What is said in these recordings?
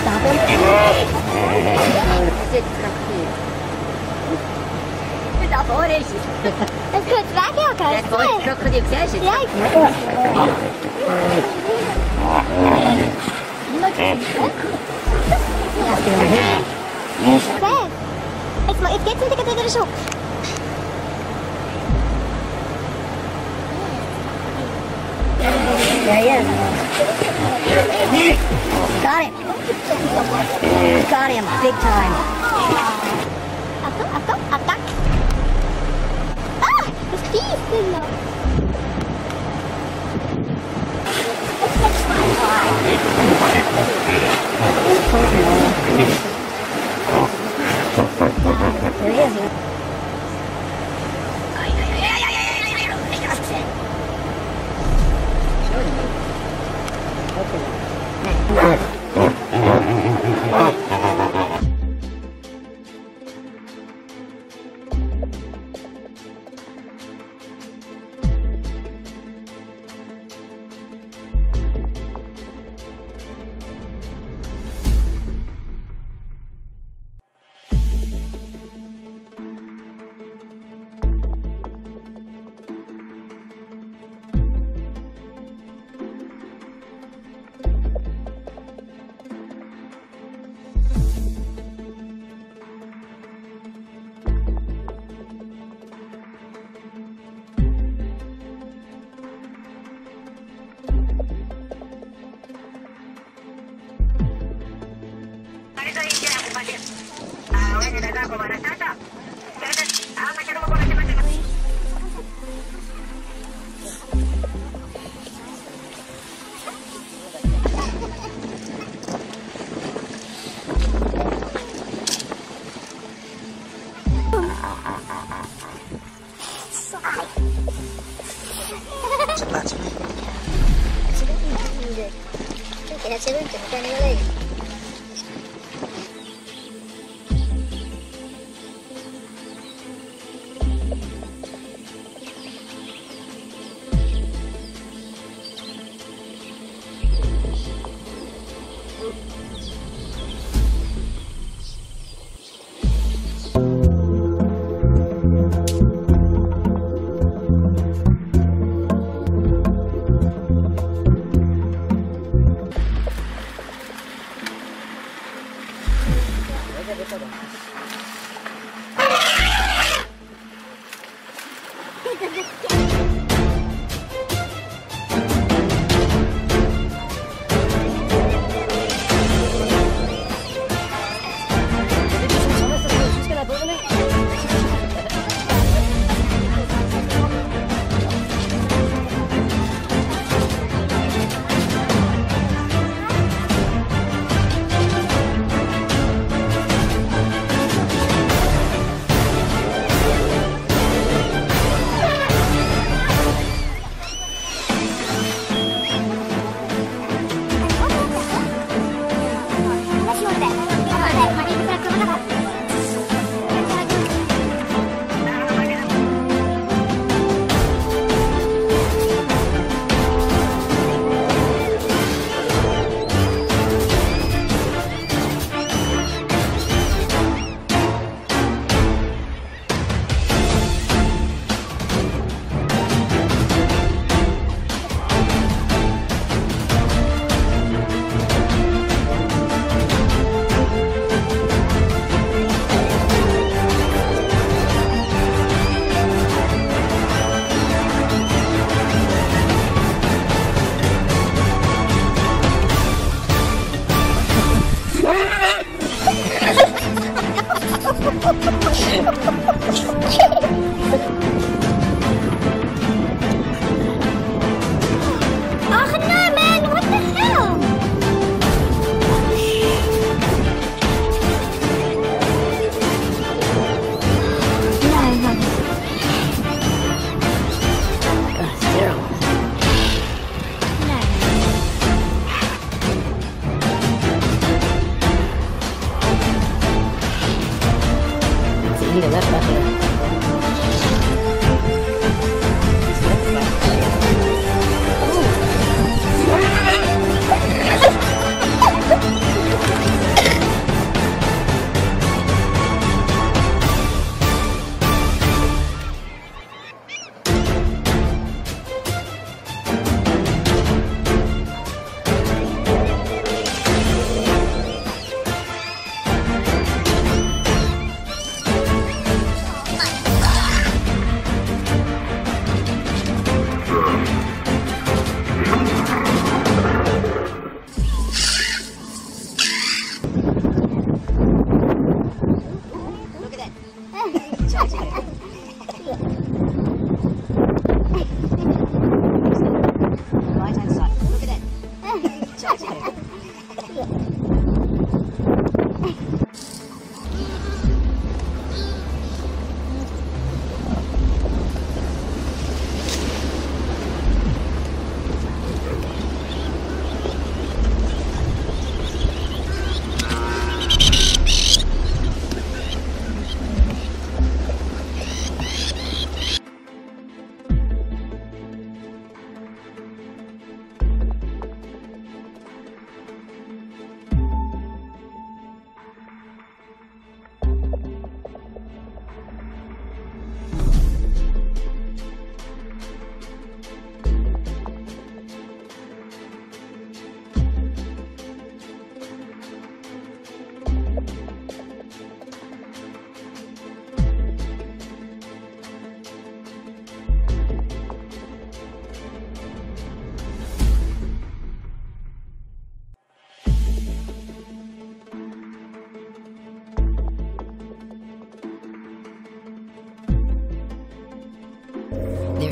Stapel. Da vorne ist es. Das könnte weggehen, kannst du? Das Krokodil, siehst du? Ja. Jetzt mal, jetzt geht's wieder gegen den Schub. Ja, ja. Got him. Got him, big time. Ah, his. There he is. Achtung, Achtung, Attack! Ah, das Vieh ist drin noch. There he is. Kaya siya rin, kaya nila 这个这个《チン!》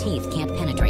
teeth can't penetrate.